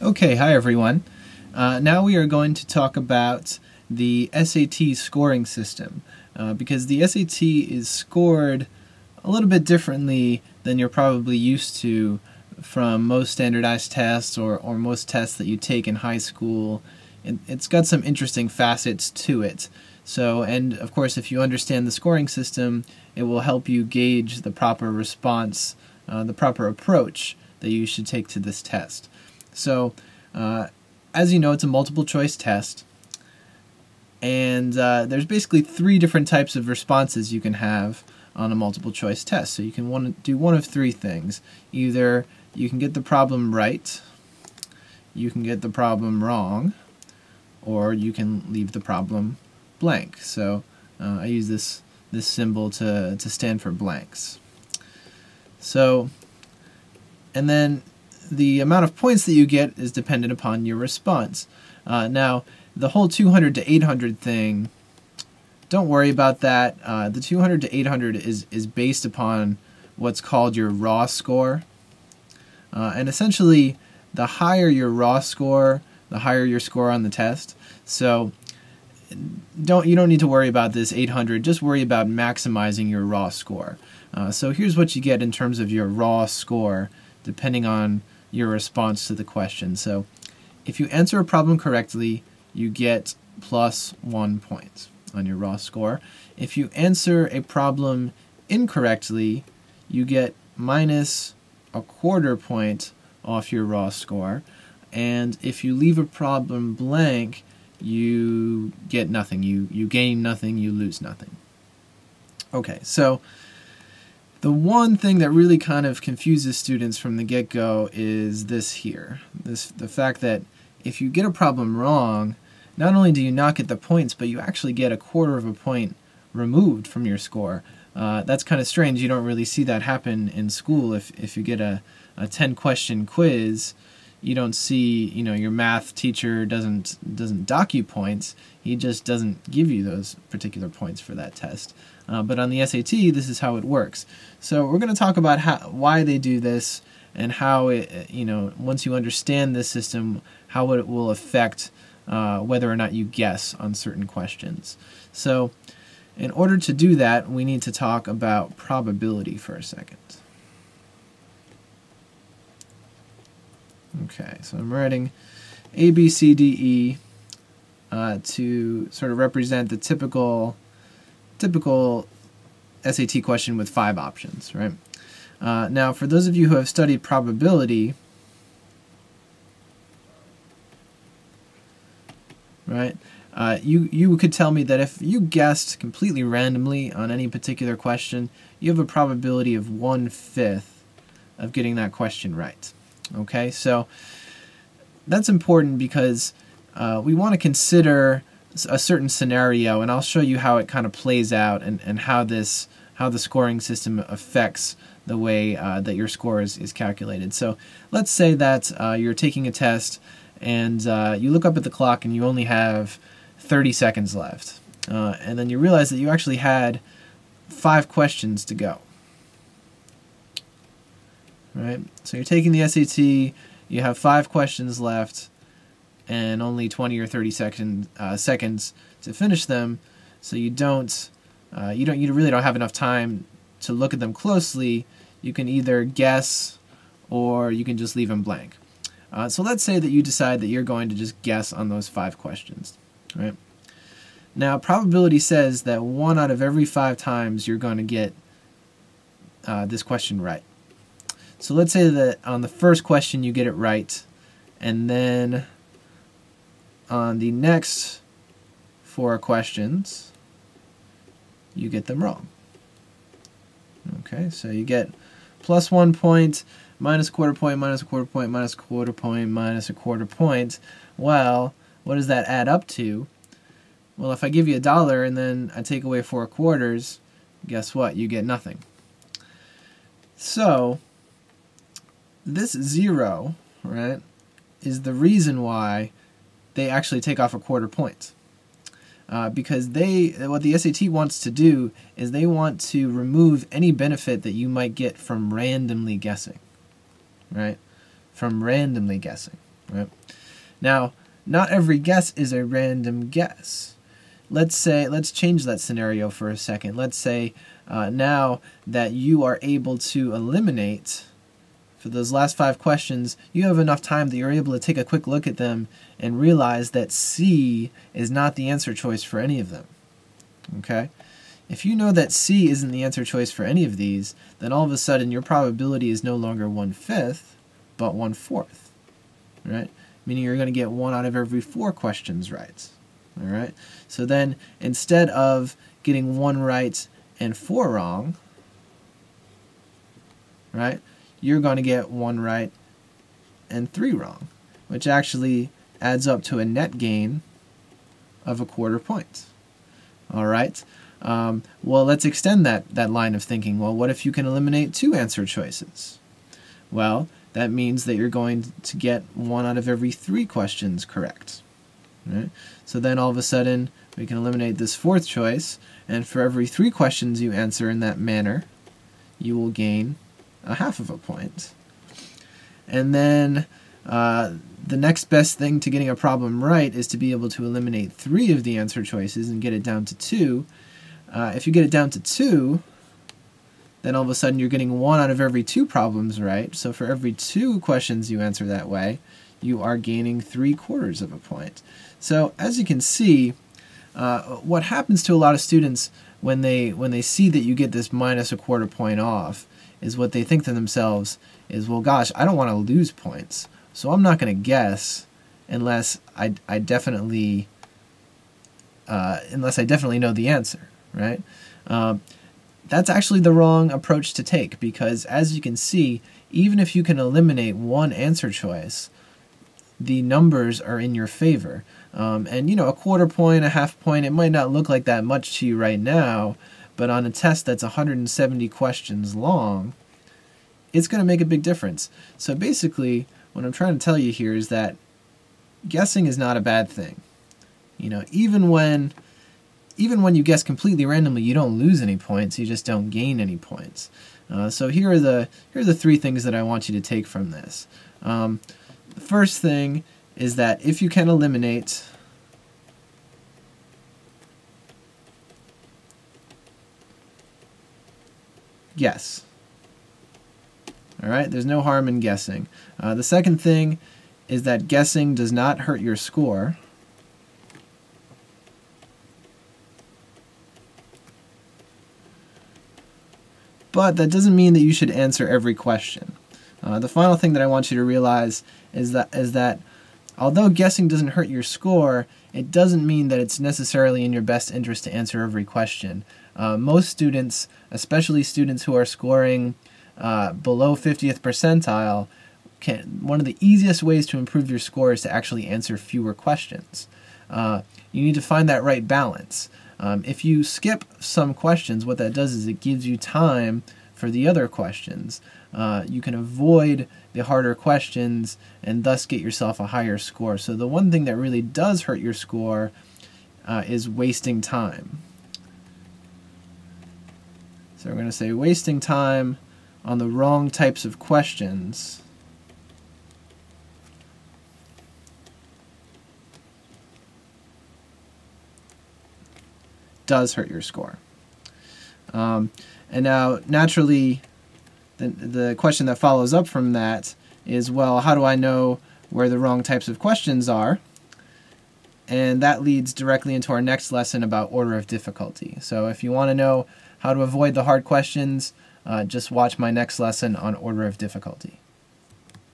Okay, hi everyone. Uh, now we are going to talk about the SAT scoring system uh, because the SAT is scored a little bit differently than you're probably used to from most standardized tests or, or most tests that you take in high school. It, it's got some interesting facets to it. So, and of course, if you understand the scoring system, it will help you gauge the proper response, uh, the proper approach that you should take to this test. So, uh, as you know, it's a multiple choice test, and uh, there's basically three different types of responses you can have on a multiple choice test. So you can do one of three things. Either you can get the problem right, you can get the problem wrong, or you can leave the problem blank. So uh, I use this this symbol to, to stand for blanks. So, and then the amount of points that you get is dependent upon your response. Uh, now, the whole 200 to 800 thing, don't worry about that. Uh, the 200 to 800 is, is based upon what's called your raw score. Uh, and essentially, the higher your raw score, the higher your score on the test. So, don't you don't need to worry about this 800. Just worry about maximizing your raw score. Uh, so here's what you get in terms of your raw score, depending on your response to the question. So if you answer a problem correctly, you get plus one point on your raw score. If you answer a problem incorrectly, you get minus a quarter point off your raw score. And if you leave a problem blank, you get nothing. You, you gain nothing, you lose nothing. Okay, so the one thing that really kind of confuses students from the get-go is this here. This the fact that if you get a problem wrong, not only do you not get the points, but you actually get a quarter of a point removed from your score. Uh, that's kind of strange. You don't really see that happen in school. If if you get a, a 10 question quiz, you don't see you know your math teacher doesn't doesn't dock you points. He just doesn't give you those particular points for that test. Uh, but on the SAT, this is how it works. So we're going to talk about how, why they do this and how it, you know, once you understand this system, how it will affect uh, whether or not you guess on certain questions. So in order to do that, we need to talk about probability for a second. Okay, so I'm writing A, B, C, D, E uh, to sort of represent the typical typical SAT question with five options, right? Uh, now, for those of you who have studied probability, right, uh, you, you could tell me that if you guessed completely randomly on any particular question, you have a probability of one-fifth of getting that question right. Okay, so that's important because uh, we want to consider a certain scenario, and I'll show you how it kind of plays out and, and how this how the scoring system affects the way uh, that your score is, is calculated. So let's say that uh, you're taking a test and uh, you look up at the clock and you only have 30 seconds left. Uh, and then you realize that you actually had five questions to go. Right? So you're taking the SAT, you have five questions left, and only 20 or 30 second, uh, seconds to finish them. So you don't, uh, you don't, you really don't have enough time to look at them closely. You can either guess or you can just leave them blank. Uh, so let's say that you decide that you're going to just guess on those five questions, right? Now, probability says that one out of every five times you're going to get uh, this question right. So let's say that on the first question you get it right, and then on the next four questions, you get them wrong. Okay, so you get plus one point, minus a quarter point, minus a quarter point, minus a quarter point, minus a quarter point. Well, what does that add up to? Well, if I give you a dollar and then I take away four quarters, guess what? You get nothing. So, this zero, right, is the reason why they actually take off a quarter point. Uh, because they, what the SAT wants to do is they want to remove any benefit that you might get from randomly guessing, right? From randomly guessing. Right? Now, not every guess is a random guess. Let's say, let's change that scenario for a second. Let's say uh, now that you are able to eliminate for those last five questions, you have enough time that you're able to take a quick look at them and realize that C is not the answer choice for any of them. Okay? If you know that C isn't the answer choice for any of these, then all of a sudden your probability is no longer one fifth, but one fourth. Right? Meaning you're going to get one out of every four questions right. All right? So then instead of getting one right and four wrong, right? You're going to get one right and three wrong, which actually adds up to a net gain of a quarter point. All right. Um, well, let's extend that, that line of thinking. Well, what if you can eliminate two answer choices? Well, that means that you're going to get one out of every three questions correct. Right? So then all of a sudden, we can eliminate this fourth choice, and for every three questions you answer in that manner, you will gain a half of a point. And then uh, the next best thing to getting a problem right is to be able to eliminate three of the answer choices and get it down to two. Uh, if you get it down to two, then all of a sudden you're getting one out of every two problems right. So for every two questions you answer that way, you are gaining three quarters of a point. So as you can see, uh, what happens to a lot of students when they when they see that you get this minus a quarter point off is what they think to themselves is, well, gosh, I don't want to lose points, so I'm not going to guess unless I, I definitely uh, unless I definitely know the answer, right? Um, that's actually the wrong approach to take because, as you can see, even if you can eliminate one answer choice, the numbers are in your favor. Um, and you know, a quarter point, a half point, it might not look like that much to you right now, but on a test that's 170 questions long, it's going to make a big difference. So basically, what I'm trying to tell you here is that guessing is not a bad thing. You know, even when even when you guess completely randomly, you don't lose any points. You just don't gain any points. Uh, so here are the here are the three things that I want you to take from this. Um, the first thing is that if you can eliminate guess. All right, there's no harm in guessing. Uh, the second thing is that guessing does not hurt your score. But that doesn't mean that you should answer every question. Uh, the final thing that I want you to realize is that is that although guessing doesn't hurt your score, it doesn't mean that it's necessarily in your best interest to answer every question. Uh, most students, especially students who are scoring uh, below 50th percentile, can, one of the easiest ways to improve your score is to actually answer fewer questions. Uh, you need to find that right balance. Um, if you skip some questions, what that does is it gives you time for the other questions. Uh, you can avoid the harder questions and thus get yourself a higher score. So, the one thing that really does hurt your score uh, is wasting time. So we're going to say wasting time on the wrong types of questions. does hurt your score. Um, and now, naturally, the, the question that follows up from that is well, how do I know where the wrong types of questions are? And that leads directly into our next lesson about order of difficulty. So, if you want to know how to avoid the hard questions, uh, just watch my next lesson on order of difficulty.